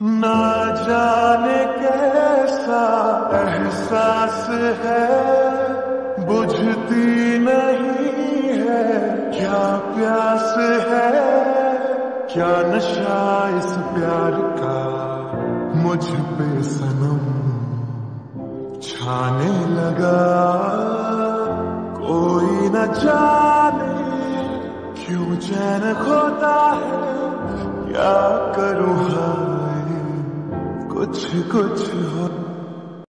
ना जाने कैसा एहसास है, बुझती नहीं है, क्या प्यास है, क्या नशा इस प्यार का, मुझ पे सनम छाने लगा, कोई न जाने क्यों चैन खोता है, क्या करूँ कुछ कुछ होता